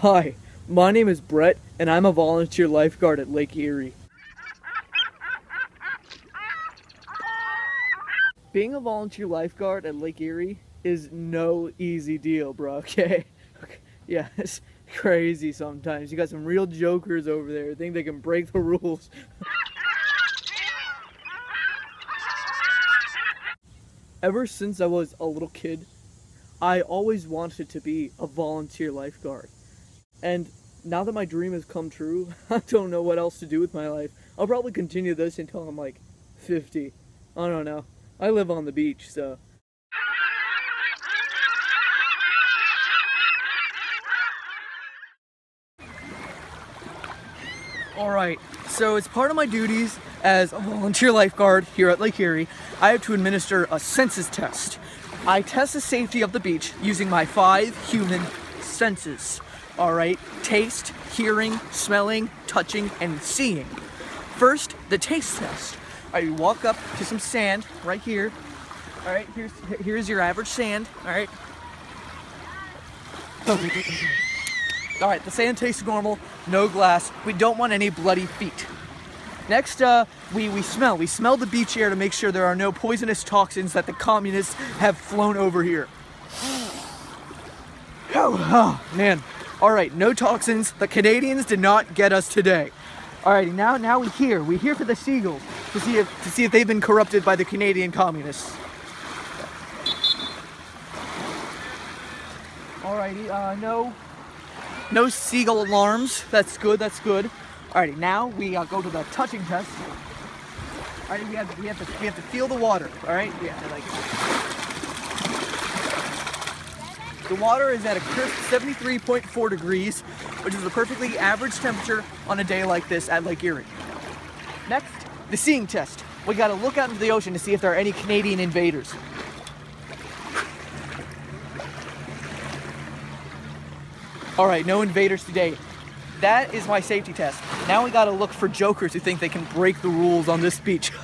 Hi, my name is Brett, and I'm a volunteer lifeguard at Lake Erie. Being a volunteer lifeguard at Lake Erie is no easy deal, bro, okay? okay. Yeah, it's crazy sometimes. You got some real jokers over there think they can break the rules. Ever since I was a little kid, I always wanted to be a volunteer lifeguard. And now that my dream has come true, I don't know what else to do with my life. I'll probably continue this until I'm like 50. I don't know. I live on the beach, so. Alright, so as part of my duties as a volunteer lifeguard here at Lake Erie, I have to administer a senses test. I test the safety of the beach using my five human senses. Alright, taste, hearing, smelling, touching, and seeing. First, the taste test. You walk up to some sand right here. Alright, here's here's your average sand. Alright. Alright, the sand tastes normal, no glass. We don't want any bloody feet. Next, uh, we, we smell. We smell the beach air to make sure there are no poisonous toxins that the communists have flown over here. Oh, oh man. Alright, no toxins. The Canadians did not get us today. Alrighty, now now we hear. We hear for the seagulls to see if to see if they've been corrupted by the Canadian communists. Alrighty, uh, no no seagull alarms. That's good. That's good. Alrighty, now we uh, go to the touching test. Alrighty, we have we have to we have to feel the water. All right, yeah, like. The water is at a crisp 73.4 degrees, which is the perfectly average temperature on a day like this at Lake Erie. Next, the seeing test. We gotta look out into the ocean to see if there are any Canadian invaders. All right, no invaders today. That is my safety test. Now we gotta look for jokers who think they can break the rules on this beach.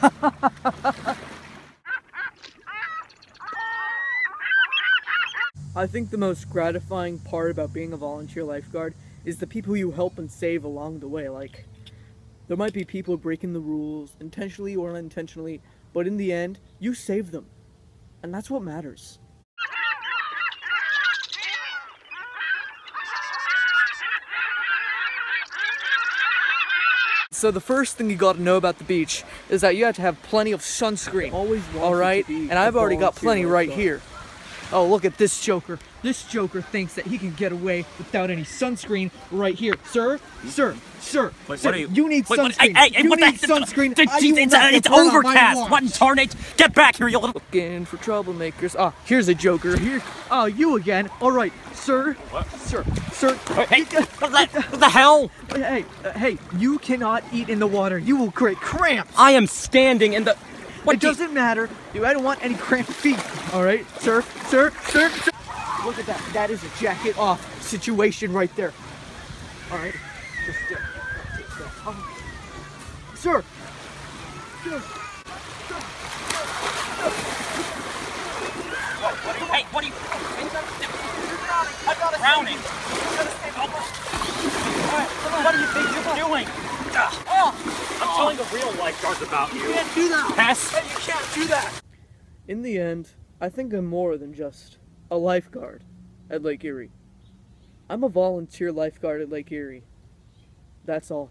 I think the most gratifying part about being a volunteer lifeguard is the people you help and save along the way. Like, there might be people breaking the rules, intentionally or unintentionally, but in the end, you save them. And that's what matters. So the first thing you got to know about the beach is that you have to have plenty of sunscreen. Always all right, and I've already got plenty right here. Oh, look at this joker. This joker thinks that he can get away without any sunscreen right here. Sir, sir, sir, Wait, sir what are you? you need Wait, what- sunscreen. Hey, hey, you need the, sunscreen. It's, I it's, not it's put on my overcast. What in tarnate? Get back here, you little. Looking for troublemakers. Ah, here's a joker. Here. Oh, you again. All right, sir. What? Sir, sir. Hey, what the, what the hell? Hey, uh, hey, you cannot eat in the water. You will create cramps. I am standing in the. What it do doesn't matter. You I don't want any cramped feet. All right, sir, sir, sir, sir. Look at that. That is a jacket off situation right there. All right, just uh, take that off. Sir. Sir. Hey, what are you? I Drowning. What do you think you're doing? I'm telling the real lifeguards about you. can't do that. Pass. Hey, you can't do that. In the end, I think I'm more than just a lifeguard at Lake Erie. I'm a volunteer lifeguard at Lake Erie. That's all.